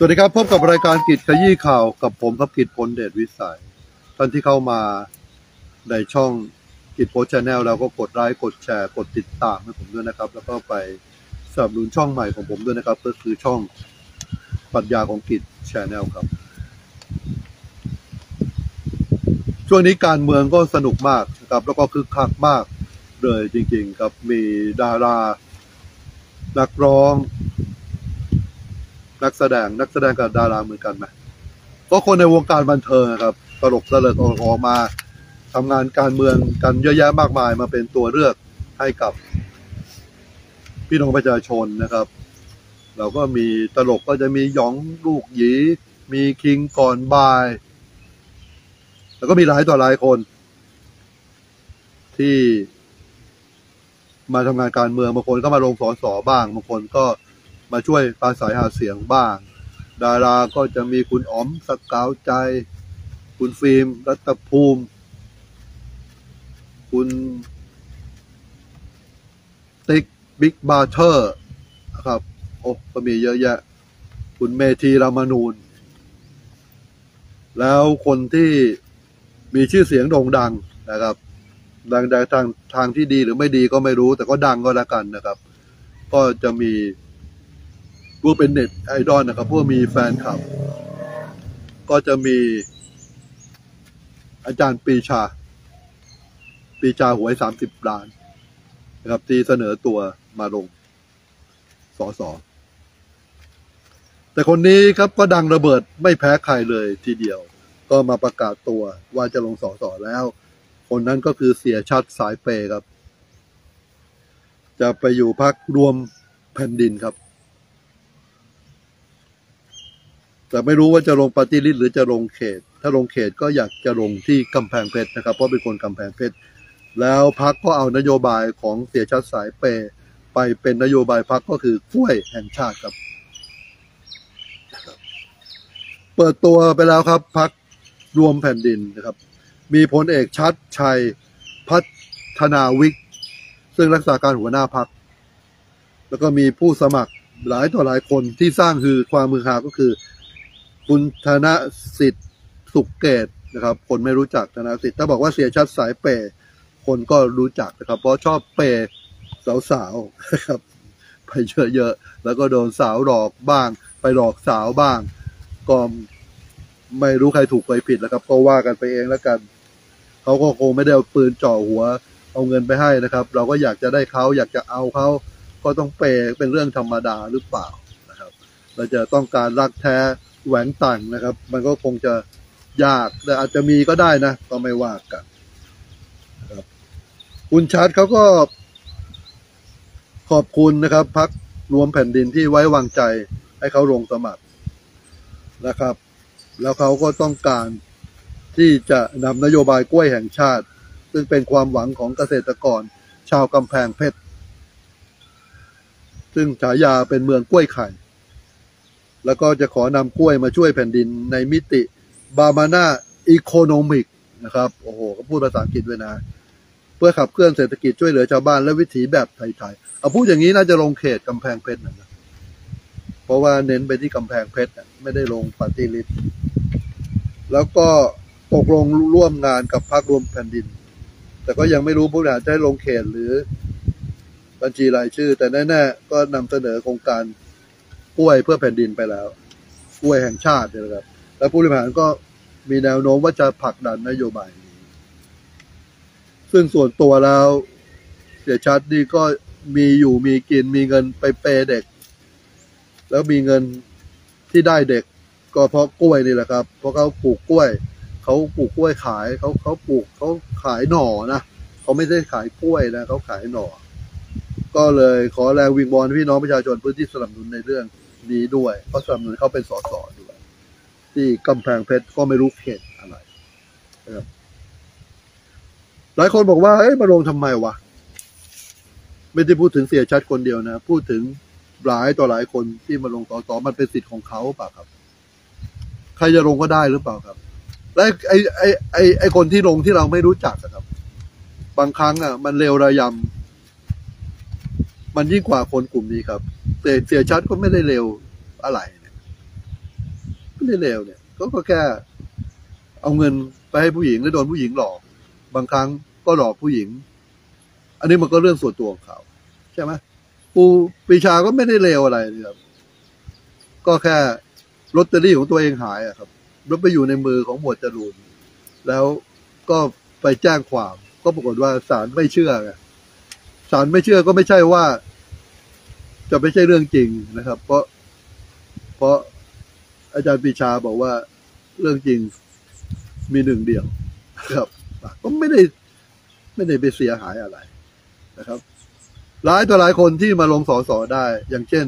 สวัสดีครับพบกับรายการกิจขยี้ข่าวกับผมครับกิจพลเดชวิสัย ท่านที่เข้ามาในช่องกิจโพสชแนลแล้วก็กดไลค์กดแชร์กดติดตามให้ผมด้วยนะครับ แล้วก็ไปสนับสนุนช่องใหม่ของผมด้วยนะครับ ก็คือช่องปรัชญาของกิจชแนลครับ ช่วงนี้การเมืองก็สนุกมากนะครับ แล้วก็คึกคักมากเลยจริง ๆ ครับมีดารานักร้อง นักแสดงนักแสดงกับดาราเหมือนกันไหมก็คนในวงการบันเทิงอะครับตลกตลกออกออกมาทำงานการเมืองกันเยอะแยะมากมายมาเป็นตัวเลือกให้กับ พี่น้องประชาชนนะครับ เราก็มีตลกก็จะมีหยองลูกหยีมีคิงก่อนบาย แล้วก็มีหลายต่อหลายคน ที่มาทำงานการเมืองบางคนก็มาลงสอสอบ้างบางคนก็ มาช่วยปราศัยหาเสียงบ้าง ดาราก็จะมีคุณอ๋อมสกาวใจ คุณฟิล์มรัตภูมิ คุณติ๊กบิ๊กบราเธอร์นะครับโอ้ก็มีเยอะแยะ คุณเมธีลาบานูน แล้วคนที่มีชื่อเสียงโด่งดังนะครับ ดังในทางทางที่ดีหรือไม่ดีก็ไม่รู้ แต่ก็ดังก็แล้วกันนะครับ ก็จะมี พวกเป็นเน็ตไอดอลนะครับ พวกมีแฟนคลับ ก็จะมี อาจารย์ปีชา ปีชาหวยสามสิบล้านนะครับที่เสนอตัวมาลงสอสอแต่คนนี้ครับก็ดังระเบิดไม่แพ้ใครเลยทีเดียว ก็มาประกาศตัวว่าจะลงสอสอแล้ว คนนั้นก็คือเสียชัดสายเปย์ครับ จะไปอยู่พักรวมแผ่นดินครับ แต่ไม่รู้ว่าจะลงปฏิริษีหรือจะลงเขต ถ้าลงเขตก็อยากจะลงที่กำแพงเพชรนะครับ เพราะเป็นคนกำแพงเพชร แล้วพักก็เอานโยบายของเสียชัดสายเปย์ไปเป็นนโยบายพักก็คือกล้วยแห่งชาติครับ เปิดตัวไปแล้วครับพักรวมแผ่นดินนะครับ มีพลเอกชัดชัยพัฒนาวิก ซึ่งรักษาการหัวหน้าพัก แล้วก็มีผู้สมัครหลายต่อหลายคนที่สร้างคือความมือหาก็คือ คุณธนสิทธิ์สุกเกตนะครับ คนไม่รู้จักธนสิทธิ์ถ้าบอกว่าเสียชัดสายเปย์คนก็รู้จักนะครับ เพราะชอบเปย์สาวๆนะครับไปเยอะๆแล้วก็โดนสาวหลอกบ้าง ไปหลอกสาวบ้าง ก็ไม่รู้ใครถูกใครผิดแล้วครับ ก็ว่ากันไปเองแล้วกันเขาก็คงไม่ได้เอาปืนจ่อหัว เอาเงินไปให้นะครับ เราก็อยากจะได้เขาอยากจะเอาเขาก็ต้องเปย์เป็นเรื่องธรรมดาหรือเปล่านะครับ เราจะต้องการรักแท้ แหวนต่างนะครับ มันก็คงจะยากแต่อาจจะมีก็ได้นะ ก็ไม่ว่ากันครับคุณชาร์ตเขาก็ ขอบคุณนะครับพักรวมแผ่นดินที่ไว้วางใจให้เขาลงสมัครนะครับ แล้วเขาก็ต้องการที่จะนำนโยบายกล้วยแห่งชาติ ซึ่งเป็นความหวังของเกษตรกร ชาวกำแพงเพชร ซึ่งฉายาเป็นเมืองกล้วยไข่ แล้วก็จะขอนำกล้วยมาช่วยแผ่นดินในมิติบามาน่าอีโคโนมิกนะครับโอ้โหเขาพูดภาษาอังกฤษด้วยนะ เพื่อขับเคลื่อนเศรษฐกิจช่วยเหลือชาวบ้านและวิถีแบบไทยๆเอาพูดอย่างนี้น่าจะลงเขตกำแพงเพชรนะเพราะว่าเน้นไปที่กำแพงเพชรนะไม่ได้ลงปฏิริษแล้วก็ตกลงร่วมงานกับพรรครวมแผ่นดิน แต่ก็ยังไม่รู้ผู้บริหารจะให้ลงเขตหรือบัญชีรายชื่อ แต่แน่ๆก็นำเสนอโครงการ กล้วยเพื่อแผ่นดินไปแล้วกล้วยแห่งชาตินะครับ แล้วผู้บริหารก็มีแนวโน้มว่าจะผลักดันนโยบายนี้ ซึ่งส่วนตัวแล้วเสียชัดนี่ก็มีอยู่มีกินมีเงินไปเปย์เด็ก แล้วมีเงินที่ได้เด็ก ก็เพราะกล้วยนี่แหละครับ เพราะเขาปลูกกล้วยเขาปลูกกล้วยขายเขาเขาปลูกเขาขายหน่อนะเขาไม่ได้ขายกล้วยนะเขาขายหน่อ ก็เลยขอแรงวิงวอนพี่น้องประชาชนพื้นที่สนับสนุนในเรื่อง นี้ด้วยเพราะสนับสนุนเขาเป็นสสด้วย ที่กำแพงเพชรก็ไม่รู้เขตอะไรนะครับหลายคนบอกว่าเอ้ยมาลงทำไมวะไม่ได้พูดถึงเสียชัดคนเดียวนะ พูดถึงหลายต่อหลายคนที่มาลงสอสอมันเป็นสิทธิ์ของเขาเปล่าครับ ใครจะลงก็ได้หรือเปล่าครับ และไอไอไอไอคนที่ลงที่เราไม่รู้จักอะครับ บางครั้งอะ มันเร็วระยำมันยิ่งกว่าคนกลุ่มนี้ครับ แต่เสียชัดก็ไม่ได้เร็วอะไรเนี่ยไม่ได้เลวเนี่ยก็ก็แค่เอาเงินไปให้ผู้หญิงแล้วโดนผู้หญิงหลอก บางครั้งก็หลอกผู้หญิง อันนี้มันก็เรื่องส่วนตัวของเขา ใช่ไหมปูปีชาก็ไม่ได้เลวอะไรนะครับ ก็แค่ลอตเตอรี่ของตัวเองหายอะครับแล้วไปอยู่ในมือของหมวดจรูนแล้วก็ไปแจ้งความ ก็ปรากฏว่าศาลไม่เชื่อไงศาลไม่เชื่อก็ไม่ใช่ว่า จะไม่ใช่เรื่องจริงนะครับ เพราะ เพราะอาจารย์ปีชาบอกว่าเรื่องจริงมีหนึ่งเดียวครับก็ไม่ได้ไม่ได้ไปเสียหายอะไรนะครับ หลายต่อหลายคนที่มาลงสอสอได้ อย่างเช่น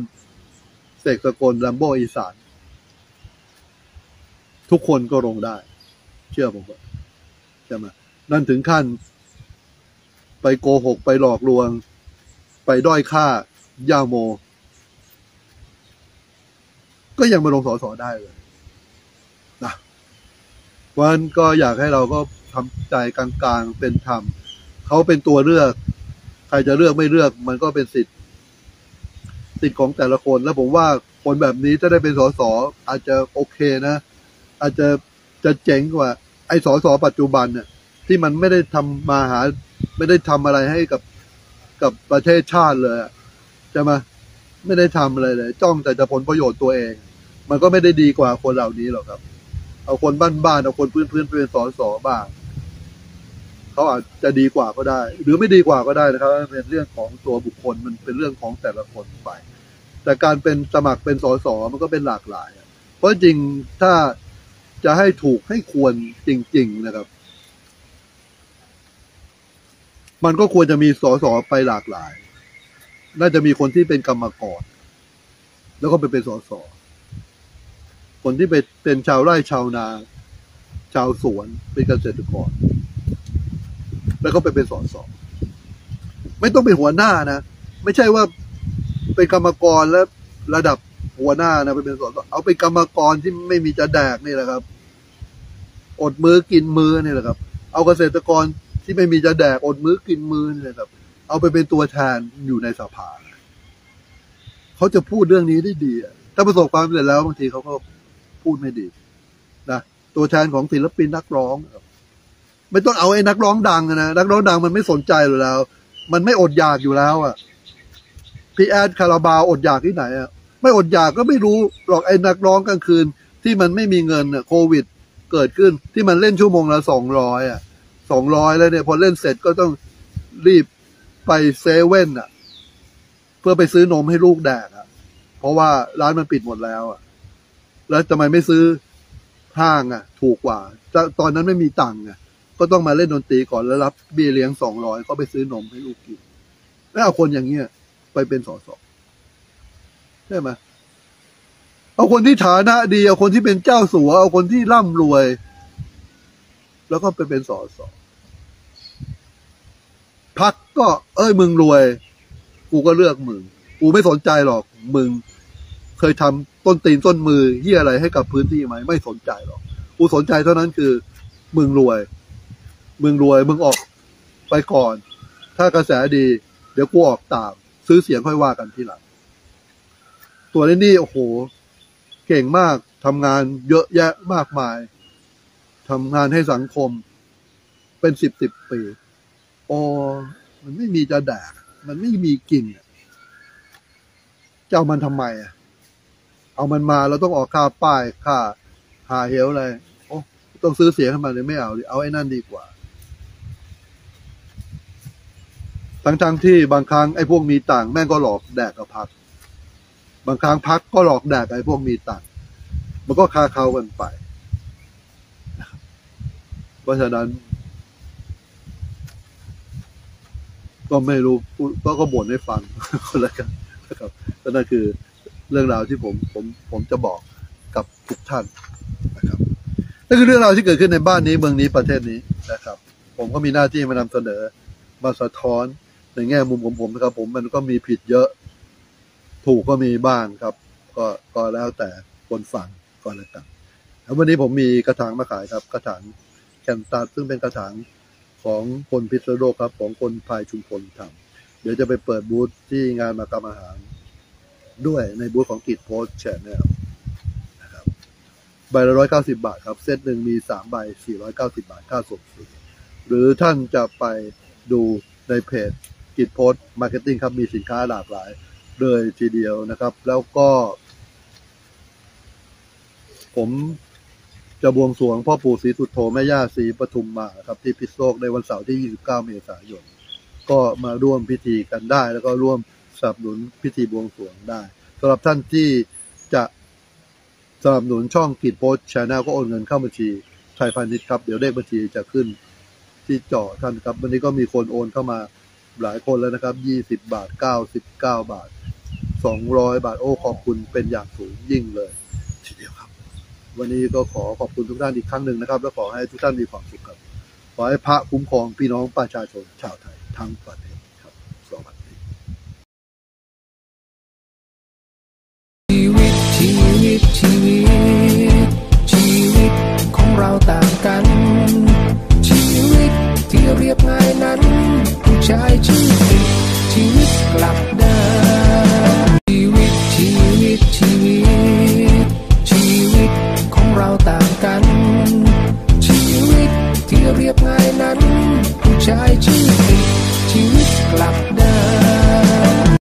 เสกสกลลัมโบอีสาน ทุกคนก็ลงได้ เชื่อผมว่าใช่ไหมนั่นถึงขั้น ไปโกหก ไปหลอกลวง ไปด้อยค่า ยาโม ก็ยังมาลงสอสอได้เลยนะวันก็อยากให้เราก็ทำใจกลางๆเป็นธรรมเขาเป็นตัวเลือก ใครจะเลือกไม่เลือก มันก็เป็นสิทธิ์สิทธิ์ของแต่ละคน แล้วผมว่าคนแบบนี้ถ้าได้เป็นสสอาจจะโอเคนะ อาจจะจะเจ๋งกว่า ไอ้สสปัจจุบันเนี่ยที่มันไม่ได้ทำมาหา ไม่ได้ทำอะไรให้กับกับประเทศชาติเลยอะ ใช่ไหมไม่ได้ทำอะไรเลย จ้องแต่จะผลประโยชน์ตัวเอง มันก็ไม่ได้ดีกว่าคนเหล่านี้หรอกครับ เอาคนบ้านๆเอาคนพื้นๆเป็นสอสอบ้างเขาอาจจะดีกว่าก็ได้ หรือไม่ดีกว่าก็ได้นะครับเป็นเรื่องของตัวบุคคลมันเป็นเรื่องของแต่ละคนไป แต่การเป็นสมัครเป็นสสมันก็เป็นหลากหลาย เพราะจริงถ้าจะให้ถูกให้ควรจริง ๆนะครับ มันก็ควรจะมีสสไปหลากหลาย น่าจะมีคนที่เป็นกรรมกร แล้วก็ไปเป็นสสคนที่เป็นเป็นชาวไร่ชาวนา ชาวสวนเป็นเกษตรกร แล้วก็ไปเป็นสสไม่ต้องเป็นหัวหน้านะไม่ใช่ว่าเป็นกรรมกรแล้วระดับหัวหน้านะไปเป็นสสเอาเป็นกรรมกรที่ไม่มีจะแดกนี่แหละครับ อดมือกินมือนี่แหละครับ เอาเกษตรกรที่ไม่มีจะแดกอดมือกินมือนี่แหละครับ เอาไปเป็นตัวแทนอยู่ในสภาเขาจะพูดเรื่องนี้ได้ดีถ้าประสบความสำเร็จแล้วบางทีเขาก็พูดไม่ดีนะตัวแทนของศิลปินนักร้อง ไม่ต้องเอาไอ้นักร้องดังนะนักร้องดังมันไม่สนใจอยู่แล้ว มันไม่อดอยากอยู่แล้วอะพี่แอดคาราบาวอดอยากที่ไหนอะไม่อดอยากก็ไม่รู้หรอกไอ้นักร้องกลางคืน ที่มันไม่มีเงินอะโควิด เกิดขึ้นที่มันเล่นชั่วโมงละสองร้อยอะสองร้อยแล้วเนี่ยพอเล่นเสร็จก็ต้องรีบ ไปเซเว่นอะ เพื่อไปซื้อนมให้ลูกแดกอะ เพราะว่าร้านมันปิดหมดแล้วอะ แล้วทำไมไม่ซื้อห้างอะ ถูกกว่าตอนนั้นไม่มีตังค์อะ ก็ต้องมาเล่นดนตรีก่อนแล้วรับเบี้ยเลี้ยงสองร้อยก็ไปซื้อนมให้ลูกกินแล้วเอาคนอย่างเงี้ยไปเป็นสอสอใช่ไหมเอาคนที่ฐานะดี เอาคนที่เป็นเจ้าสัว เอาคนที่ร่ำรวย แล้วก็ไปเป็นสอสพั ก็เอ้ยมึงรวย กูก็เลือกมึง กูไม่สนใจหรอกมึง เคยทำต้นตีนต้นมือเฮียอะไรให้กับพื้นที่ไหมไม่สนใจหรอก กูสนใจเท่านั้นคือ มึงรวย มึงรวย มึงออกไปก่อน ถ้ากระแสดี เดี๋ยวกูออกตาม ซื้อเสียงค่อยว่ากันทีหลัง ตัวนี้นี่โอ้โห เก่งมากทำงานเยอะแยะมากมายทำงานให้สังคม เป็นสิบสิบปี โอ มันไม่มีจะแดก มันไม่มีกินจะเอามันทำไมอะ เอามันมาเราต้องออกค่าป้ายค่าหาเหวอะไร โอ้ต้องซื้อเสียงให้มันเลยไม่เอาเอาไอ้นั่นดีกว่า ทั้งทงๆที่บางครั้งไอ้พวกมีต่างค์แม่งก็หลอกแดกกับพัก บางครั้งพักก็หลอกแดกไอ้พวกมีต่างค์มันก็คาเขากันไป เพราะฉะนั้น ก็ไม่รู้ก็ก็บ่นให้ฟังคนละกันนะครับก็นั่นคือเรื่องราวที่ผมผมผมจะบอกกับทุกท่านนะครับนั่นคือเรื่องราวที่เกิดขึ้นในบ้านนี้เมืองนี้ประเทศนี้นะครับ ผมก็มีหน้าที่มานำเสนอ มาสะท้อนในแง่มุมของผมนะครับ ผมมันก็มีผิดเยอะ ถูกก็มีบ้างครับ ก็ก็แล้วแต่คนฟังก็แล้วกันแล้ววันนี้ผมมีกระถางมาขายครับ กระถาง cactus ซึ่งเป็นกระถาง ของคนพิษณุโลกครับ ของคนพลายชุมพลทำเดี๋ยวจะไปเปิดบูธที่งานมหกรรมอาหาร ด้วยในบูธของกิจโพส Channel นะครับใบละร้อยเก้าสิบาทครับ เซตหนึ่งมีสามใบสี่ร้อยเก้าสิบาทค่าส่งฟรีหรือท่านจะไปดูในเพจกิจโพส Marketing ครับมีสินค้าหลากหลายเลยทีเดียวนะครับ แล้วก็ ผม จะบวงสรวงพ่อปู่ศรีสุทโธแม่ย่าศรีปทุมมาครับ ที่พิษณุโลกในวันเสาร์ที่ 29 เมษายน ก็มาร่วมพิธีกันได้ แล้วก็ร่วมสนับสนุนพิธีบวงสรวงได้สำหรับท่านที่จะสนับสนุนช่องกิจโพส Channel ก็โอนเงินเข้าบัญชีไทยพาณิชย์ครับเดี๋ยวเลขบัญชีจะขึ้นที่เจอท่านครับ วันนี้ก็มีคนโอนเข้ามาหลายคนแล้วนะครับ 20 บาท 99 บาท 200 บาทโอ้ขอบคุณเป็นอย่างสูงยิ่งเลยทีเดียวครับ วันนี้ก็ขอขอบคุณทุกท่านอีกครั้งหนึ่งนะครับ และขอให้ทุกท่านมีความสุขครับ ขอให้พระคุ้มครองพี่น้องประชาชนชาวไทยทั้งประเทศครับสวัสดีชีวิตชีวิของเราต่างกัน